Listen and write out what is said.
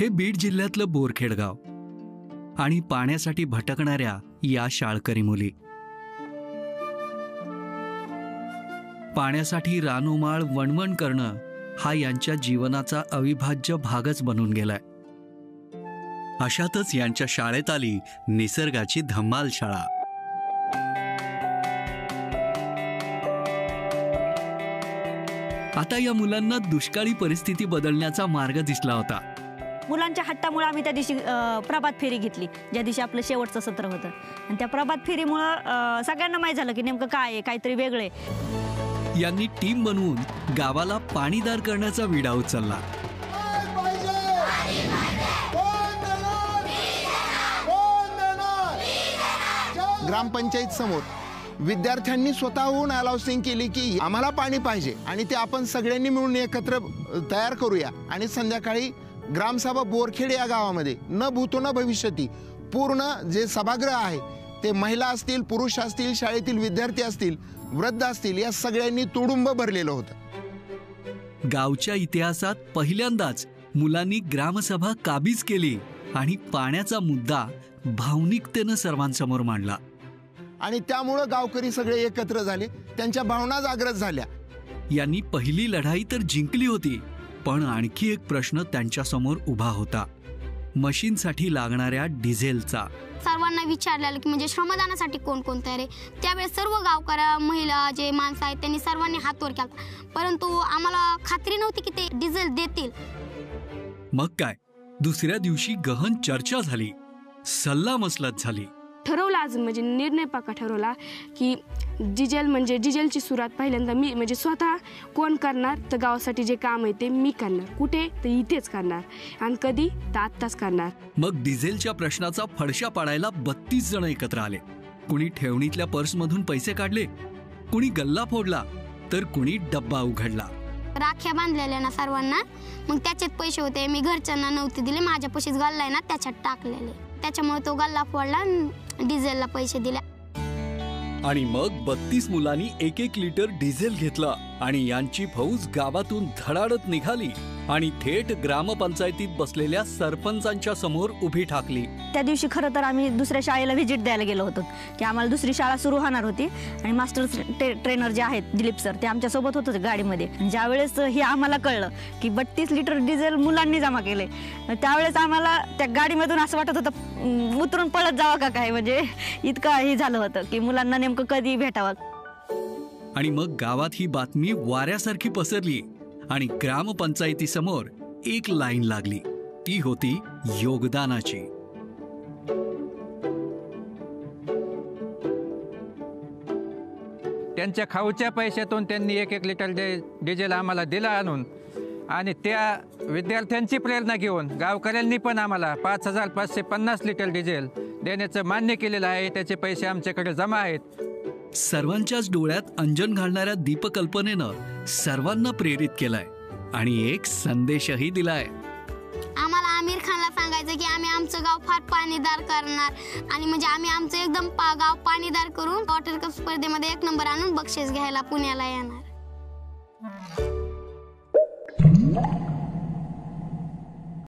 हे बीड जिल्ह्यातलं बोरखेड गाव आणि पाण्यासाठी भटकणाऱ्या या शाळकरी मुली. पाण्यासाठी रानोमाळ वणवण करणं हा यांच्या जीवनाचा अविभाज्य भागच बनून गेलाय. अशातच यांच्या शाळेत आली निसर्गाची धम्माल शाळा. आता या मुलांना दुष्काळी परिस्थिती बदलण्याचा मार्ग दिसला होता. मुलांच्या हट्टामुळे आम्ही त्या दिवशी प्रभात फेरी घेतली. ज्या दिवशी आपलं शेवटचं सत्र होतं. आणि त्या प्रभात फेरीमुळं सगळ्यांना माहीत झालं की नेमकं काय आहे काहीतरी वेगळं आहे. यांनी टीम बनवून गावाला पाणीदार करण्याचा विडा उचलला. ग्रामपंचायत समोर विद्यार्थ्यांनी स्वतःहून अलाउसिंग केली की आम्हाला पाणी पाहिजे आणि ते आपण सगळ्यांनी मिळून एकत्र तयार करूया. आणि संध्याकाळी ग्रामसभा बोरखेड या गावामध्ये. न भूतो न भविष्यती. पूर्ण जे सभागृह आहे ते महिला असतील पुरुष असतील शाळेतील विद्यार्थी असतील वृद्ध असतील या सगळ्यांनी तुडुंब भरलेलं होतं. गावच्या इतिहासात पहिल्यांदाच मुलांनी ग्रामसभा काबीज केली आणि पाण्याचा मुद्दा भावनिकतेनं सर्वांसमोर मांडला. आणि त्यामुळं गावकरी सगळे एकत्र झाले त्यांच्या भावना जागृत झाल्या. यांनी पहिली लढाई तर जिंकली होती पण आणखी एक प्रश्न त्यांच्यासमोर उभा होता. मशीनसाठी लागणाऱ्या डिझेलचा. सर्वांना विचारलेलं की म्हणजे श्रमदानासाठी कोण कोण तयार आहे? त्यावेळेस सर्व गावकऱ्या महिला जे माणसं आहेत त्यांनी सर्वांनी हात वर केला. परंतु आम्हाला खात्री नव्हती की ते डिझेल देतील. मग काय? दुसऱ्या दिवशी गहन चर्चा झाली. सल्ला मसलत झाली. ठरवला अजून म्हणजे निर्णय पक्का ठरवला की डिझेल म्हणजे डिझेलची सुरुवात पहिल्यांदा मी म्हणजे स्वतः कोण करणार तर गावासाठी जे काम आहे ते मी करणार. कुठे? तर इथेच करणार. आणि कधी? तर आत्ताच करणार. मग डिझेलच्या प्रश्नाचा फडशा पाडायला बत्तीस जण एकत्र आले. कुणी ठेवणीतल्या पर्समधून पैसे काढले कुणी गल्ला फोडला तर कुणी डब्बा उघडला. राख्या बांधलेल्या ना सर्वांना. मग त्याच्यात पैसे होते मी घरच्यांना नव्हते दिले माझ्या पशीच गल्ला आहे ना त्याच्यात टाकलेले. त्याच्यामुळे तो गल्ला फोडला आणि डिझेलला पैसे दिले. आणि मग बत्तीस मुलांनी एक एक लिटर डिझेल घेतला आणि यांची फौज गावातून धडाडत निघाली. आणि थेट ग्रामपंचायतीत बसलेल्या सरपंचांच्या समोर उभी ठाकली. त्या दिवशी खरं तर आम्ही दुसऱ्या शाळेला व्हिजिट द्यायला गेलो होतो. की आम्हाला दुसरी शाळा सुरू होणार होती. आणि मास्टर ट्रे- ट्रेनर जे आहेत दिलीप सर ते आमच्यासोबत होते गाडीमध्ये. ज्यावेळेस हे आम्हाला कळलं की बत्तीस लिटर डिझेल मुलांनी जमा केले त्यावेळेस आम्हाला त्या गाडीमधून असं वाटत होतं "अं, उतरून पळत जावं का काय? म्हणजे इतकं हे झालं होतं की मुलांना नेमकं कधी भेटावं. आणि मग गावात ही बातमी वाऱ्यासारखी पसरली. आणि ग्रामपंचायतीसमोर एक लाईन लागली. ती होती योगदानाची. त्यांच्या खाऊच्या पैशातून त्यांनी एक एक लिटर डे डिझेल आम्हाला दिलं आणून. आणि त्या विद्यार्थ्यांची प्रेरणा घेऊन गावकऱ्यांनी पण आम्हाला पाच हजार पाचशे पन्नास लिटर डिझेल देण्याचं मान्य केलेलं आहे. त्याचे पैसे आमच्याकडे जमा आहेत. सर्वांच्याच डोळ्यात अंजन घालणाऱ्या दीपकल्पनेनं सर्वांना प्रेरित केलाय आणि एक संदेशही दिलाय. आम्हाला आमिर खानला सांगायचं की आम्ही आमचं गाव फार पाणीदार करणार आणि म्हणजे आम्ही आमचं एकदम पा गाव पाणीदार करून वॉटर कप स्पर्धेमध्ये एक नंबर आणून बक्षीस घ्यायला पुण्याला येणार.